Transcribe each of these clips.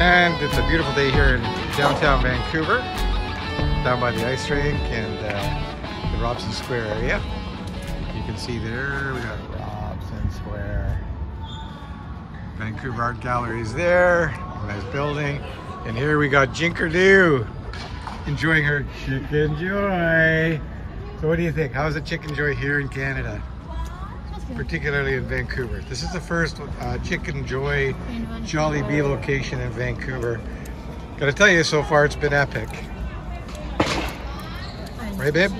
around. It's a beautiful day here in downtown Vancouver, down by the ice rink and uh, the Robson Square area. You can see there we got Robson Square. Vancouver Art Gallery is there. Nice building. And here we got Jinkerdoo enjoying her chicken joy. So what do you think? How's the chicken joy here in Canada? Particularly in Vancouver. This is the first uh, Chicken Joy Jollibee location in Vancouver. Gotta tell you, so far it's been epic. Right, babe?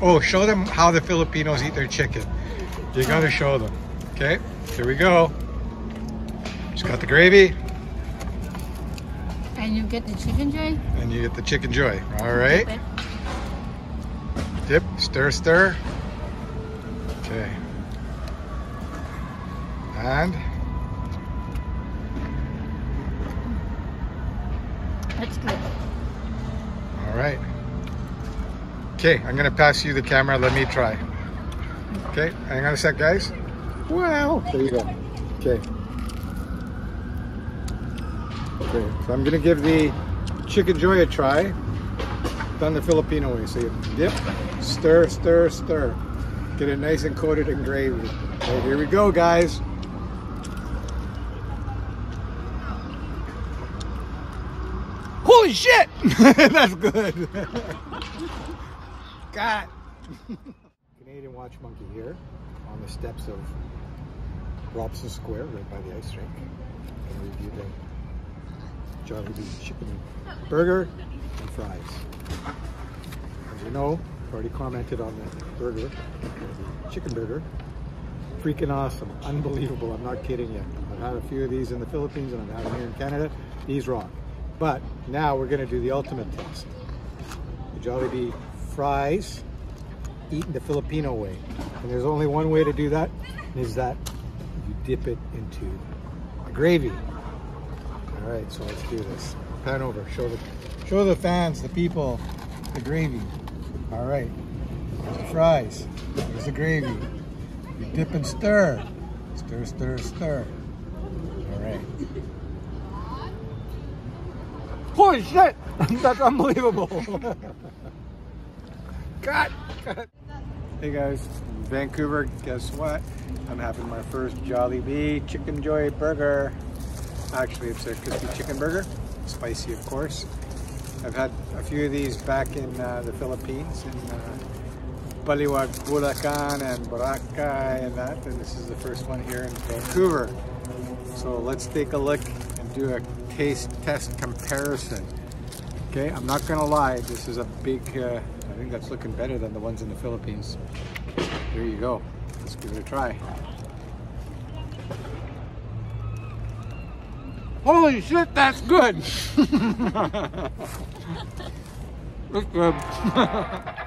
Oh, show them how the Filipinos eat their chicken. You gotta show them. Okay, here we go. Just got the gravy. And you get the chicken joy? And you get the chicken joy. All right. Dip, stir, stir. Okay. And That's good. all right. Okay, I'm gonna pass you the camera. Let me try. Okay, hang on a sec, guys. Wow. There you go. Okay. Okay, so I'm gonna give the chicken joy a try. Done the Filipino way. So you dip, stir, stir, stir. Get it nice and coated in gravy. Okay, here we go, guys. Holy shit! That's good. God. Canadian Watch Monkey here on the steps of Robson Square, right by the ice rink. Gonna review the Jollibee chicken burger and fries. As you know, already commented on the burger, chicken burger. Freaking awesome, unbelievable, I'm not kidding you. I've had a few of these in the Philippines and I've had them here in Canada. These rock. But now we're gonna do the ultimate test. The Jollibee fries eaten the Filipino way. And there's only one way to do that, is that you dip it into the gravy. All right, so let's do this. Pan over, show the, show the fans, the people, the gravy. All right, Here's the fries, here's the gravy. You dip and stir, stir, stir, stir. All right. Holy shit, that's unbelievable. Cut, cut. Hey guys, Vancouver, guess what? I'm having my first Jollibee Chicken Joy Burger. Actually, it's a crispy chicken burger, spicy of course. I've had a few of these back in uh, the Philippines, in uh, Bulacan, and Boracay and that, and this is the first one here in Vancouver. So let's take a look and do a taste test comparison. Okay, I'm not gonna lie, this is a big, uh, I think that's looking better than the ones in the Philippines. There you go. Let's give it a try. Holy shit, that's good! That's good.